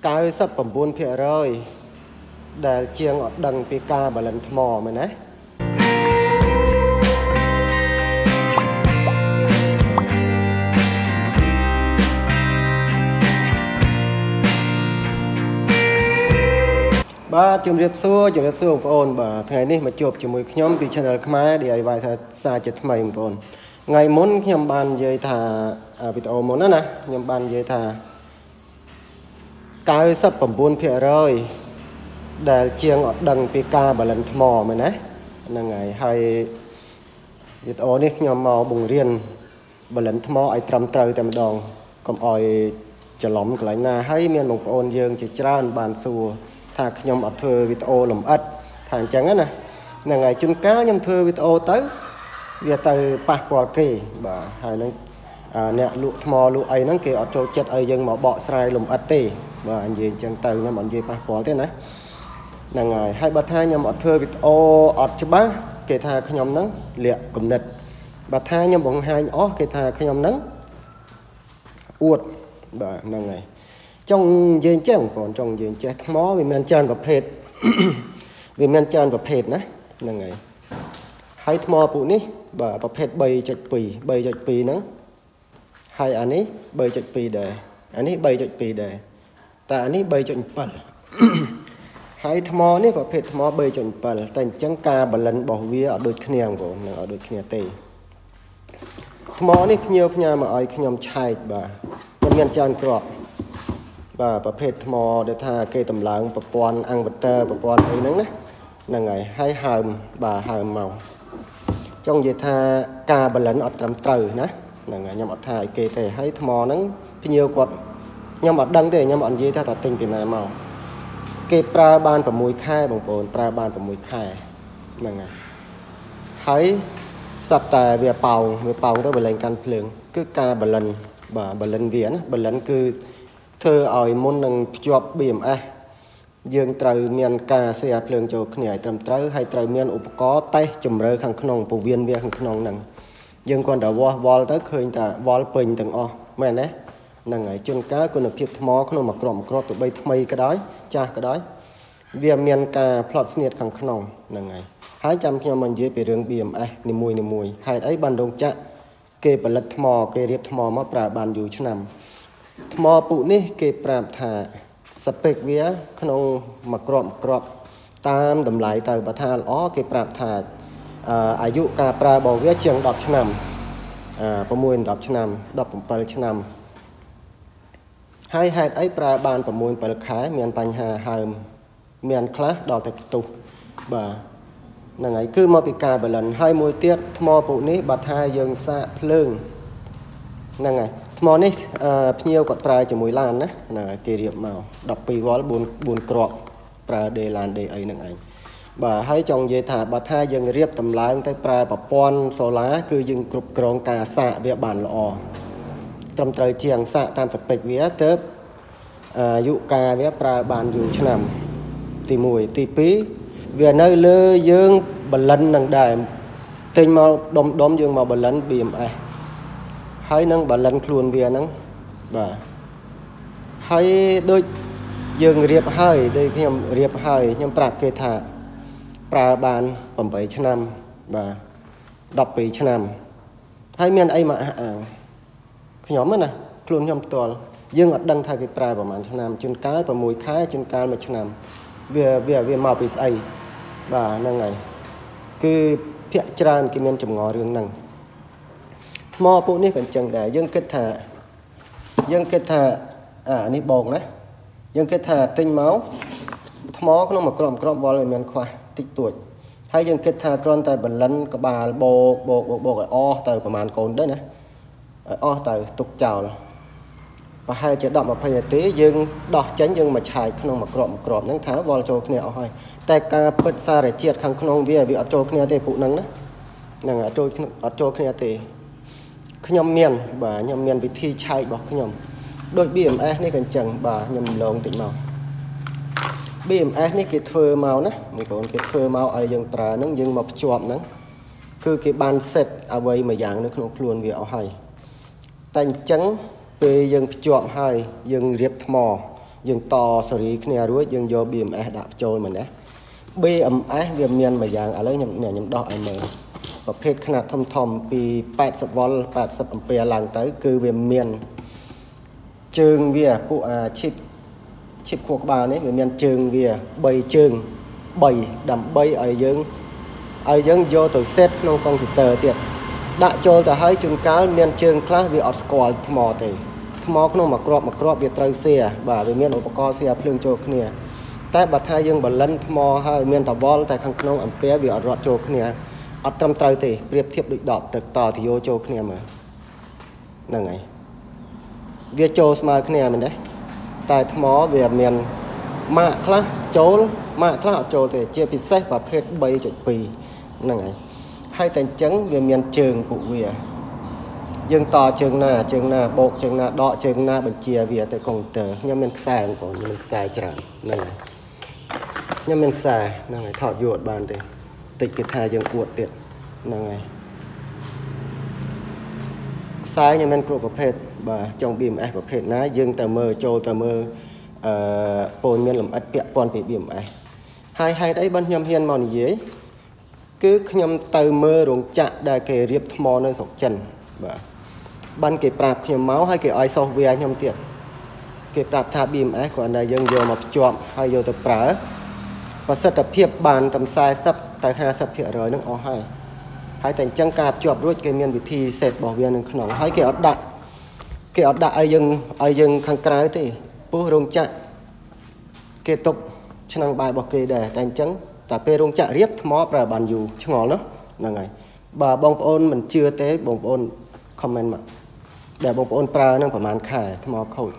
99%ដែលជាងអត់ដឹងពីការបលិនថ្មមែនណាបាទជំរាបសួរជំរាបសួរបងប្អូនបាទថ្ងៃនេះមកជួបជាមួយខ្ញុំពី Channel ខ្មែរ DIY សារជាថ្មីបងប្អូនថ្ងៃមុនខ្ញុំបាននិយាយថាវីដេអូមុនណាណាខ្ញុំបាននិយាយថា 99%ដែលជាងអត់ដឹងពីការបលិនថ្មមែនណាហ្នឹងហើយហើយវីដេអូនេះខ្ញុំមកបង្រៀនបលិនថ្មឲ្យត្រឹមត្រូវតែម្ដងកុំឲ្យច្រឡំកន្លែងណាហើយមានបងប្អូនយើងជាច្រើនបានសួរថាខ្ញុំអត់ធ្វើវីដេអូលម្អិតថាអញ្ចឹងណាហ្នឹងហើយជួនកាលខ្ញុំធ្វើវីដេអូទៅវាទៅប៉ះពាល់គេបាទហើយនឹងអ្នកលក់ថ្មលក់អីហ្នឹងគេអត់ចូលចិត្តឲ្យយើងមកបកស្រាយលម្អិតទេ បាទនិយាយអញ្ចឹងទៅខ្ញុំអត់និយាយប៉ះពាល់ទេណាហ្នឹងហើយហើយបើថាខ្ញុំអត់ធ្វើវីដេអូអត់ច្បាស់គេថាខ្ញុំហ្នឹងលាក់គំនិតបើថាខ្ញុំបង្ហាញអស់គេថាខ្ញុំហ្នឹងអួតបាទហ្នឹងហើយចង់និយាយចេះបងប្អូនចង់និយាយចេះថ្មវាមានច្រើនប្រភេទវាមានច្រើនប្រភេទណាហ្នឹងហើយហើយថ្មពួកនេះបាទប្រភេទ3.2 3.2ហ្នឹងហើយអានេះ3.2ដែរអានេះ3.2ដែរ តែអានេះ3.7ហើយថ្មនេះប្រភេទថ្ម3.7តែអញ្ចឹងការបលិនរបស់វាអត់ដូចគ្នាបងប្អូននឹងអត់ដូចគ្នាទេថ្មនេះភ្ញៀវផ្ញើមកឲ្យខ្ញុំឆែកបាទខ្ញុំមានច្រើនក្របបាទប្រភេទថ្មដែលថាគេតម្លើងប្រព័ន្ធអង្វតើប្រព័ន្ធអីហ្នឹងណាហ្នឹងហើយហើយហើមបាទហើមមកចង់និយាយថាការបលិនអត់ត្រឹមត្រូវណាហ្នឹងហើយខ្ញុំអត់ថាឲ្យគេទេហើយថ្មហ្នឹងភ្ញៀវគាត់ ខ្ញុំអត់ដឹងទេខ្ញុំអត់និយាយថាតើទិញពីណាមកគេប្រើបាន6ខែបងប្អូនប្រើបាន6ខែហ្នឹងហើយហើយសប្តាហ៍វាប៉ោងវាប៉ោងទៅបលែងកាន់ភ្លើង គឺការបលិនបាទបលិនវាណាបលិនគឺធ្វើឲ្យមុននឹងភ្ជាប់ BMS យើងត្រូវមានការសេអាភ្លើងចូលគ្នាឲ្យត្រឹមត្រូវហើយត្រូវមានឧបករណ៍តេស្តជំរឿខាងក្នុងពវៀនវាខាងក្នុងហ្នឹងយើងគ្រាន់តែវាស់វល់ទៅឃើញតែវល់ពេញទាំងអស់មែនទេ ហ្នឹងហើយជួនកាលគុណភាពថ្មក្នុងមួយក្របមួយក្របទៅបីថ្មីក៏ដោយចាស់ក៏ដោយវាមានការផ្លត់ស្នៀតខាងក្នុងហ្នឹងហើយហើយចាំខ្ញុំមកនិយាយពីរឿង BMS នីមួយនីមួយហេតុអីបានរោងចក្រគេផលិតថ្ម គេរៀបថ្មមកប្រើបានយូរឆ្នាំថ្មពុនេះគេប្រាប់ថាស្ពេកវា ក្នុងមួយក្របមួយក្របតាមតម្លៃទៅបើថាល្អគេប្រាប់ថាអាយុការប្រើរបស់វាជាង10ឆ្នាំ6 10ឆ្នាំ17ឆ្នាំ ហើយហេតុអីប្រើបាន6 7ខែមានបញ្ហាហើម មានខ្លះដល់តែផ្ទុះបាទហ្នឹងហើយគឺមកពីការបលិនហើយមួយទៀតថ្មពួកនេះបើថាយើងសាកភ្លើងហ្នឹងហើយថ្មនេះភ្ញៀវគាត់ប្រើជាមួយឡានណាហ្នឹងហើយគេរៀបមក12វ៉ុល4 4គ្រាប់ប្រើដេឡានដេអីហ្នឹងឯងបាទហើយចង់និយាយថាបើថាយើងរៀបតម្លើងទៅប្រើប្រព័ន្ធសូឡាគឺយើងគ្រប់គ្រងការសាកវាបានល្អ ត្រឹមត្រូវជាងសាកតាមស្ពេចវាទៅអាយុកាលវាប្រើបានយូរឆ្នាំ ទី1ទី2វានៅលើយើងបលិននឹងដែរទិញមកដុំដុំយើងមកបលិន BMS ហើយនឹងបលិនខ្លួនវាហ្នឹងបាទហើយដូចយើងរៀបហើយដូចខ្ញុំរៀបហើយខ្ញុំប្រាប់គេថា ប្រើបាន8ឆ្នាំបាទ12ឆ្នាំហើយមានអីមកអះអាង ខ្ញុំណាខ្លួនខ្ញុំផ្ទាល់យើងអត់ដឹងថាគេប្រើប្រហែលឆ្នាំជួនកាល6ខែជួនកាល1ឆ្នាំវាវាវាមកពីស្អីបាទហ្នឹងហើយគឺភាកច្រើនគេមានចម្ងល់រឿងហ្នឹងថ្មពួកនេះក៏អញ្ចឹងដែរយើងគិតថាយើងគិតថាអានេះបងណាយើងគិតថាទិញមកថ្មក្នុងមួយក្របក្របវល់វាមានខ្វះតិចតួចហើយយើងគិតថាគ្រាន់តែបលិនក្បាលបោកបោកបោកបោកឲ្យអស់ទៅប្រហែលកូនទៅណា ឲ្យអស់ទៅទុកចោលប្រហែលជា10 20នាទីយើងដោះចេញយើងមកឆាយក្នុងមួយក្របមួយក្របហ្នឹងថាវល់ចូលគ្នាអស់ហើយតែការពិតសារជាតិខាងក្នុងវាវាអត់ចូលគ្នាទេពួកហ្នឹងណាហ្នឹងអត់ចូលអត់ចូលគ្នាទេខ្ញុំមានបាទខ្ញុំមានវិធីឆែករបស់ខ្ញុំដូច BMS នេះក៏អញ្ចឹងបាទខ្ញុំលងតិចមក BMS នេះគេធ្វើមកណាបងប្អូនគេធ្វើមកឲ្យយើងប្រើហ្នឹងយើងមកភ្ជាប់ហ្នឹងគឺគេបាន set អ្វីមួយយ៉ាងនៅក្នុងខ្លួនវាអស់ហើយ តែអញ្ចឹងពេលយើងភ្ជាប់ហើយយើងរៀបថ្មយើងតស៊េរីគ្នារួចយើងយក BMS ដាក់ចូលមកណា BMS វាមានមួយយ៉ាងឥឡូវខ្ញុំខ្ញុំដោះឲ្យមើលប្រភេទខ្នាតធំធំពី80វ៉ុល80អេរឡើងទៅ គឺវាមានជើងវាពួកអាឈីបឈីបខួរក្បាលនេះវាមានជើងវា3ជើង3ដើម្បីឲ្យយើងឲ្យយើងយកទៅសេតក្នុងកុំព្យូទ័រទៀត ដាក់ចូលទៅហើយជួនកាលមានជើងខ្លះវាអត់ស្គាល់ថ្មទេថ្មក្នុងមួយគ្រាប់មួយគ្រាប់វាត្រូវសៀបាទវាមានឧបករណ៍សៀភ្លើងចូលគ្នា តែបើថាយើងបលិនថ្មហើយមានតវល់តែខាងក្នុងអំពែវាអត់រត់ចូលគ្នាអត់ត្រឹមត្រូវទេប្រៀបធៀបដូចដបទឹកតទៅយោចូលគ្នាមើលហ្នឹងហើយវាចូលស្មើគ្នាមែនទេតែថ្មវាមានម៉ាកខ្លះចូលម៉ាកខ្លះអត់ចូលទេជាពិសេសប្រភេទ3.2ហ្នឹងហើយ ហើយតែអញ្ចឹងវាមានជើងពួកវាយើងតជើងណាជើងណាបោកជើងណាដកជើងណាបញ្ជាវាទៅកុំព្យូទ័រខ្ញុំមានខ្សែបងប្អូនខ្ញុំមានខ្សែច្រើនហ្នឹងហើយខ្ញុំមានខ្សែហ្នឹងហើយថតយកអត់បានទេតិចគេថាយើងអួតទៀតហ្នឹងហើយខ្សែខ្ញុំមានគ្រប់ប្រភេទបាទចង់ BMS ប្រភេទណាយើងទៅមើលចូលទៅមើលអឺពូនមានលំអិតពាក់ព័ន្ធពី BMS ហើយហេតុអីបានខ្ញុំហ៊ានមកនិយាយ គឺខ្ញុំទៅមើលរោងចក្រដែលគេរៀបថ្មនៅស្រុកចិនបាទបានគេប្រាប់ខ្ញុំមកហើយគេឲ្យ software ខ្ញុំទៀតគេប្រាប់ថា BMS គ្រាន់តែយើងយកមកភ្ជាប់ហើយយកទៅប្រើប្រសិទ្ធភាពបានតែ40ទៅ50%នឹងអស់ហើយហើយតែអញ្ចឹងការភ្ជាប់រួចគេមានវិធី set របស់វានៅក្នុងហើយគេអត់ដាក់គេអត់ដាក់ឲ្យយើងឲ្យយើងខាងក្រៅទេពោះរោងចក្រគេទុកឆ្នាំងបាយរបស់គេដែរតែអញ្ចឹង តែពេលរោងចក្ររៀបថ្មប្រើបានយូរឆ្ងល់ណាហ្នឹងហើយបើបងប្អូនមិនជឿទេបងប្អូន comment មកដែលបងប្អូនប្រើនឹងប្រហែលខែថ្មខូច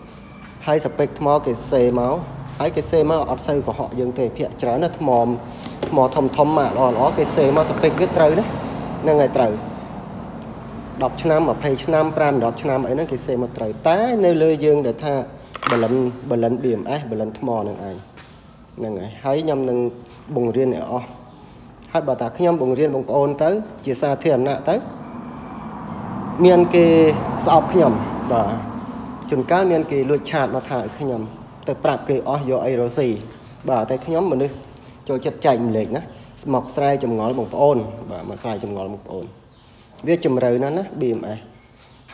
ហើយស្ពេកថ្មគេសេមកហើយគេសេមកអត់សូវកុហកយើងទេភាកច្រើនណាថ្មថ្មធំធំមកល្អល្អគេសេមកស្ពេកវាត្រូវណាហ្នឹងហើយត្រូវ10ឆ្នាំ20ឆ្នាំ5 10ឆ្នាំអីហ្នឹងគេសេមកត្រូវតែនៅលើយើងដែលថាបលិនបលិន BMS បលិនថ្មនឹងឯង ហ្នឹងហើយហើយខ្ញុំនឹងបង្រៀនឲ្យអស់ហើយបើតាខ្ញុំបង្រៀនបងប្អូនទៅ ជាសាធារណៈទៅ មានគេស្អប់ខ្ញុំបាទជួនកាលមានគេលួចឆាតមកថាឲ្យខ្ញុំ ទៅប្រាប់គេអស់យកអីរ៉ូស៊ីបាទតែខ្ញុំមនុស្សចូលចិត្តចែកម្លែកណាមកស្រែចម្ងល់បងប្អូន បាទមកស្រែចម្ងល់បងប្អូន វាជំរឿណាស់ណា BMS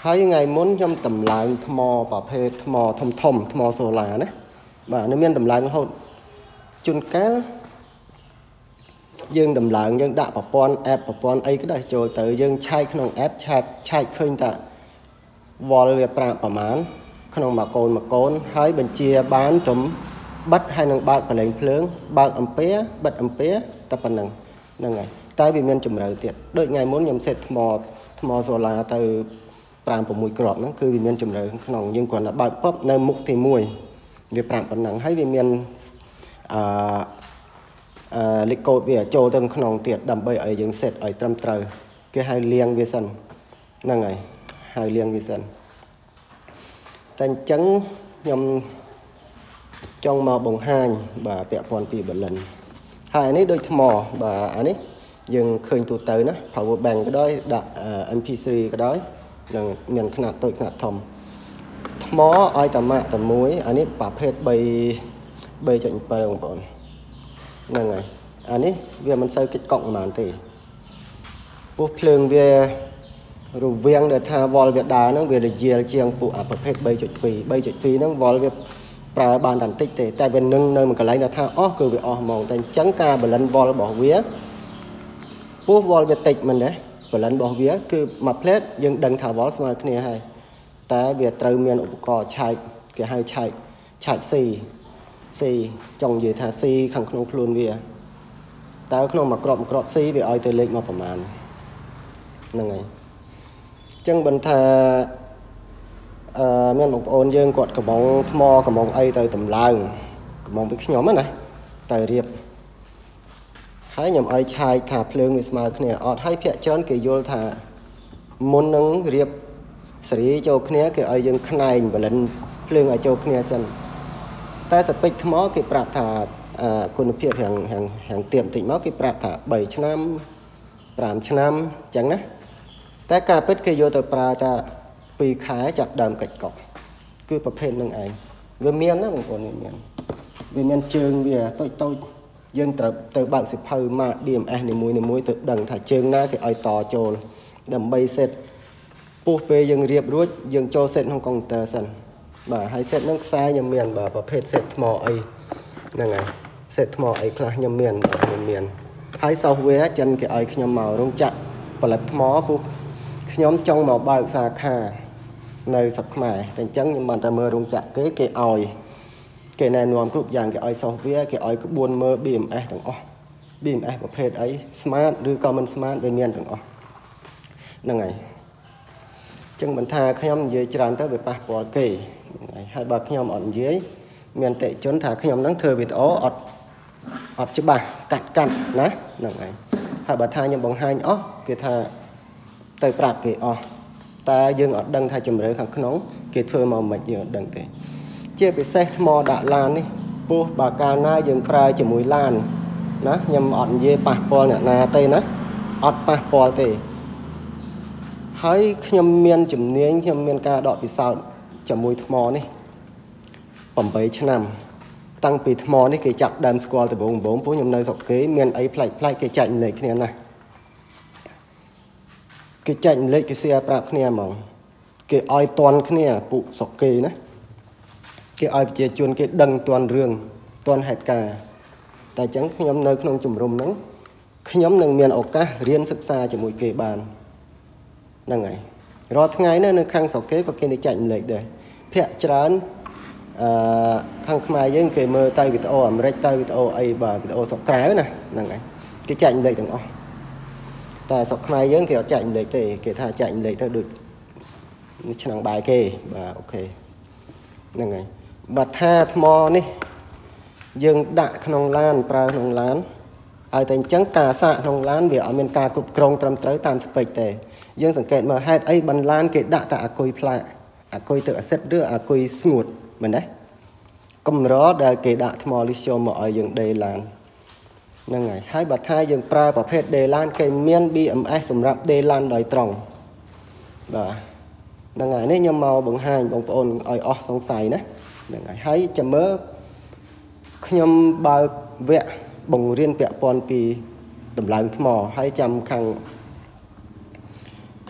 ហើយថ្ងៃមុនខ្ញុំតម្លើងថ្មប្រភេទថ្មធំធំថ្មសូឡាណាបាទនៅមានតម្លើងរហូត ជួនកាលយើងដំឡើងយើងដាក់ប្រព័ន្ធ app ប្រព័ន្ធអីក៏ដោយចូលទៅយើងឆែកក្នុង app ឆែកឆែកឃើញថាវល់វាប្រាប្រមាណក្នុងមួយកូនមួយកូនហើយបញ្ជាបានត្រឹមបិទហើយនឹងបើកកលែងភ្លើងបើកអំពែបិទអំពែតែប៉ុណ្្នឹងហ្នឹងហើយតែវាមានជំរឿទៀតដូចថ្ងៃមុនខ្ញុំសេតថ្មថ្មសូឡាទៅ5 6គ្រាប់ហ្នឹងគឺវាមានជំរឿក្នុងយើងគ្រាន់តែបើកពប់នៅមុខទី1វា5ប៉ុណ្ណឹងហើយវាមាន អឺអឺលេខកូដវាចូលទៅក្នុងទៀតដើម្បីឲ្យយើង set ឲ្យត្រឹមត្រូវគេហៅលាងវាសិនហ្នឹងហើយហៅលាងវាសិនតែអញ្ចឹងខ្ញុំចង់មកបង្ហាញបាទពាក់ព័ន្ធពីបលិនហើយអានេះដូចថ្មបាទអានេះយើងឃើញទូទៅណា power bank ក៏ដោយដាក់ MP3 ក៏ដោយនឹងមានຂະຫນាត់តូចຂະຫນាត់ធំថ្មឲ្យតែម៉ាក់តែមួយអានេះប្រភេទ3 3.7បងប្អូនហ្នឹងហើយអានេះវាមិនសូវកិច្ចកក់ប៉ុន្មានទេពោះភ្លើងវារវាងដែលថាវល់វាដើរហ្នឹងវារយាលជាងពួកអាប្រភេទ3.2 3.2ហ្នឹងវល់វាប្រើបានតែបន្តិចទេតែវានឹងនៅមួយកន្លែងថាអស់គឺវាអស់ហ្មងតែអញ្ចឹងការបលិនវល់របស់វាពោះវល់វាតិចមែនទេបលិនរបស់វាគឺមួយផ្លែតយើងដឹងថាវល់ស្មើគ្នាហើយតែវាត្រូវមានឧបករណ៍ឆែកគេហៅឆែកឆែក C C ចង់និយាយថា C ខាងក្នុងខ្លួនវាតើក្នុងមួយក្របមួយក្រប C វាឲ្យទៅលេខមកប្រមាណហ្នឹងហើយអញ្ចឹងបើថាអឺមានបងប្អូនយើងគាត់កំងថ្មកំងអីទៅតម្លើងកំងពីខ្ញុំណាទៅរៀបហើយខ្ញុំឲ្យឆាយថាភ្លើងវាស្មើគ្នាអត់ហើយភាកច្រើនគេយល់ថាមុននឹងរៀបសេរីចូលគ្នាគេឲ្យយើងខ្នែងបលិនភ្លើងឲ្យចូលគ្នាសិន តែសពេចថ្មគេប្រាប់ថាគុណភាពរាងរាងរាងទៀបបន្តិចមកគេប្រាប់ថា3ឆ្នាំ5ឆ្នាំអញ្ចឹងណាតែការពិតគេយកទៅប្រើថា2ខែចាប់ដើមកិច្ចកក់គឺប្រភេទនឹងឯងវាមានណាបងប្អូនវាមានវាមានជើងវាតូចតូចយើងត្រូវទៅបើកសិភៅម៉ាក DMS នីមួយនីមួយទៅដឹងថាជើងណាគេឲ្យតចូលដើម្បីសេតពុះពេលយើងរៀបរួចយើងចូលសេតក្នុងកុំព្យូទ័រសិន បាទហើយសេតហ្នឹងខ្សែខ្ញុំមានបាទប្រភេទសេតថ្មអីហ្នឹងហើយសេតថ្មអីខ្លះខ្ញុំមានខ្ញុំមានហើយ software ចិនគេឲ្យខ្ញុំមករោងចក្រផលិតថ្មពុះខ្ញុំចង់មកបើកសាខា នៅស្រុកខ្មែរតែអញ្ចឹងខ្ញុំបានតែមើលរោងចក្រគេគេឲ្យគេណែនាំគ្រប់យ៉ាងគេឲ្យ software គេឲ្យក្បួនមើល BMS ទាំងអស់ BMS ប្រភេទអី smart ឬក៏មិន smart វាមានទាំងអស់ហ្នឹងហើយ ចឹងមិនថាខ្ញុំនិយាយច្រើនទៅវាប៉ះពាល់គេហ្នឹងហើយហើយបើខ្ញុំអត់និយាយមានតិជនថាខ្ញុំនឹងធ្វើវីដេអូអត់អត់ច្បាស់កាត់កាត់ណាហ្នឹងហើយហើយបើថាខ្ញុំបង្ហាញអស់គេថាទៅប្រាប់គេអស់តែយើងអត់ដឹងថាជំរឿខាងក្នុង គេធ្វើមកមិនយើងអត់ដឹងទេ ជាពិសេសថ្មដាក់ឡាននេះពោះបើកាលណាយើងប្រើជាមួយឡានណាខ្ញុំអត់និយាយប៉ះពាល់អ្នកណាទេណាអត់ប៉ះពាល់ទេ ហើយខ្ញុំមានជំនាញខ្ញុំមានការដកពិសោធន៍ជាមួយថ្មនេះ8ឆ្នាំ តាំងពីថ្មនេះគេចាប់ដើមស្គាល់ដំបូងដំបូងពួកខ្ញុំនៅស្រុកគេមានអីប្លែកប្លែកគេចែកម្លែកគ្នាណាគេចែកម្លែកគេសៀប្រាប់គ្នាហ្មងគេឲ្យតន់គ្នាពួកស្រុកគេណាគេឲ្យប្រជាជនគេដឹងតន់រឿងតន់ហេតុការតែអញ្ចឹងខ្ញុំនៅក្នុងជំរំហ្នឹងខ្ញុំនឹងមានឱកាសរៀនសិក្សាជាមួយគេបាន ហ្នឹងហើយរាល់ថ្ងៃនៅខាងស្រុកគេក៏គេទៅចែកម្លែកដែរភាកច្រើនអឺខាងខ្មែរយើងគេមើលទៅវីដេអូអាមេរិកទៅវីដេអូអីបាទវីដេអូស្រុកក្រៅណាហ្នឹងហើយគេចែកម្លែកទាំងអស់តែស្រុកខ្មែរយើងគេអត់ចែកម្លែកទេគេថាចែកម្លែកទៅដូចឆ្នាំងបាយគេបាទអូខេហ្នឹងហើយបើថាថ្មនេះយើងដាក់ក្នុងឡានប្រើក្នុងឡានឲ្យតែអញ្ចឹងការសាកក្នុងឡានវាអត់មានការគ្រប់គ្រងត្រឹមត្រូវតាមស្ពេចទេ យើងសង្កេតមើលហេតុអីបន្លានគេដាក់តែអាគុយផ្លាកអាគុយទឹកអាស៊ីតឬអាគុយស្ងួតមែនទេកម្រដែលគេដាក់ថ្មលីស្យូមមកឲ្យយើងដេឡានហ្នឹងហើយហើយបើថាយើងប្រើប្រភេទដេឡានគេមាន BMS សម្រាប់ដេឡានដោយត្រង់បាទហ្នឹងហើយនេះខ្ញុំមកបង្ហាញបងប្អូនឲ្យអស់សង្ស័យណាហ្នឹងហើយហើយចាំមើលខ្ញុំបើកវគ្គបង្រៀនពាក់ព័ន្ធពីតម្លើងថ្មហើយចាំខាង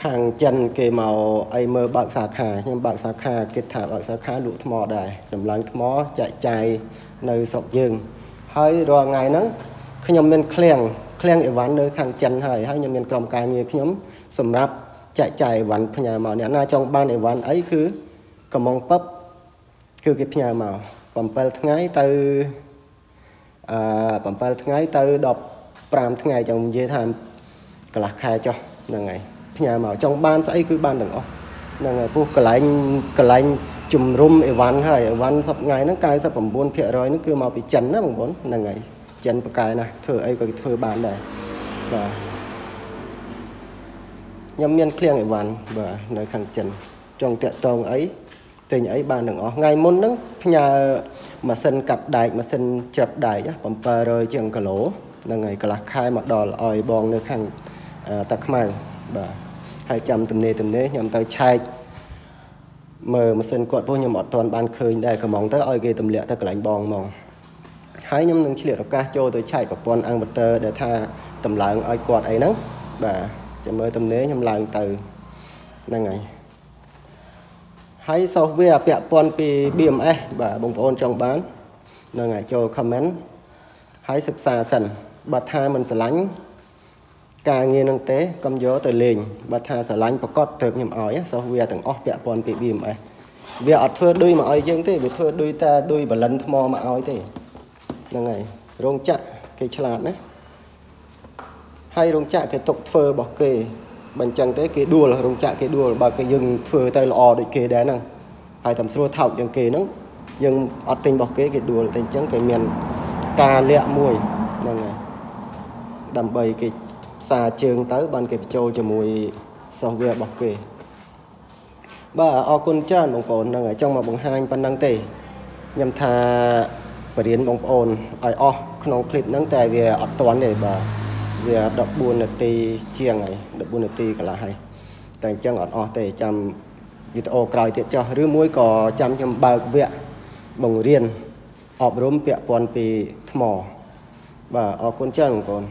ខាងចិនគេមកអីមើលបើកសាខាខ្ញុំបើកសាខាគេថាបើកសាខាលក់ថ្មដែរតម្លើងថ្មចែកចាយនៅស្រុកយើង ហើយរាល់ថ្ងៃហ្នឹងខ្ញុំមានឃ្លាំងឃ្លាំងអីវ៉ាន់នៅខាងចិនហើយហើយខ្ញុំមានក្រុមការងារខ្ញុំសម្រាប់ចែកចាយអីវ៉ាន់ផ្ញើមកអ្នកណាចង់បានអីវ៉ាន់អីគឺកំងពឹបគឺគេផ្ញើមក7ថ្ងៃទៅអឺ7ថ្ងៃទៅ15ថ្ងៃចង់និយាយថាកន្លះខែចុះហ្នឹងហើយ ផ្ញើមកចង់បានស្អីគឺបានទាំងអស់ហ្នឹងហើយពោះកន្លែងកន្លែងជំរុំអីវ៉ាន់ហើយអីវ៉ាន់សប្ថ្ងៃហ្នឹង99%ហ្នឹងគឺមកពីចិនណាបងប្អូនហ្នឹងហើយចិនបកែណាធ្វើអីក៏គេធ្វើបានដែរបាទខ្ញុំមានឃ្លៀងអីវ៉ាន់បាទនៅខាងចិនចង់តាក់តងអីទិញអីបានទាំងអស់ថ្ងៃមុនហ្នឹងផ្ញើម៉ាស៊ីនកាត់ដែកម៉ាស៊ីនច្រាប់ដែក700ជាងគីឡូហ្នឹងហើយកន្លះខែមកដល់ឲ្យបងនៅខាងតាខ្មៅបាទ ហើយចាំទំនេរទំនេរខ្ញុំទៅឆែកមើលម៉ាស៊ីនគាត់ពោះខ្ញុំអត់ទាន់បានឃើញដែរកំងទៅឲ្យគេទម្លាក់ទៅកន្លែងបងហ្មងហើយខ្ញុំនឹងឆ្លៀតឱកាសចូលទៅឆែកប្រព័ន្ធអង្វតើដែលថាតម្លើងឲ្យគាត់អីហ្នឹងបាទចាំមើលទំនេរខ្ញុំឡើងទៅហ្នឹងហើយហើយ software ពាក់ព័ន្ធពី BMS បាទបងប្អូនចង់បានហ្នឹងហើយចូល comment ហើយសិក្សាសិនបើថាមិនស្រឡាញ់ ការងារនឹងទេកុំយកទៅលេងបើថាស្រឡាញ់ប្រកបទៅខ្ញុំឲ្យ software ទាំងអស់ពាក់ព័ន្ធពី BMS វាអត់ធ្វើដូចមកឲ្យយើងទេវាធ្វើដូចតែដូចបលិនថ្មមកឲ្យទេហ្នឹងហើយរោងចក្រគេឆ្លាតណាហើយរោងចក្រគេຕົកធ្វើរបស់គេបើអញ្ចឹងទេគេដួលរោងចក្រគេដួលបើគេយើងធ្វើទៅល្អដូចគេដែរហ្នឹងហើយតាមស្រួលថោកជាងគេហ្នឹងយើងអត់ទិញរបស់គេគេដួលតែអញ្ចឹងគេមានការលាក់មួយហ្នឹងហើយដើម្បីគេ សារជើងទៅបានគេបញ្ចូលជាមួយ software របស់គេបាទអរគុណច្រើនបងប្អូនហ្នឹងហើយចង់មកបង្ហាញប៉ុណ្្នឹងទេខ្ញុំថាបរៀនបងប្អូនឲ្យអស់ក្នុងคลิปហ្នឹងតែវាអត់ទាន់ទេបាទវា14នាទីជាងហើយ14នាទីកន្លះហើយតែអញ្ចឹងអត់អស់ទេចាំវីដេអូក្រោយទៀតចុះឬមួយក៏ចាំខ្ញុំបើកវគ្គ បង្រៀនអប់រំពាក់ព័ន្ធពីថ្មបាទអរគុណច្រើនបងប្អូន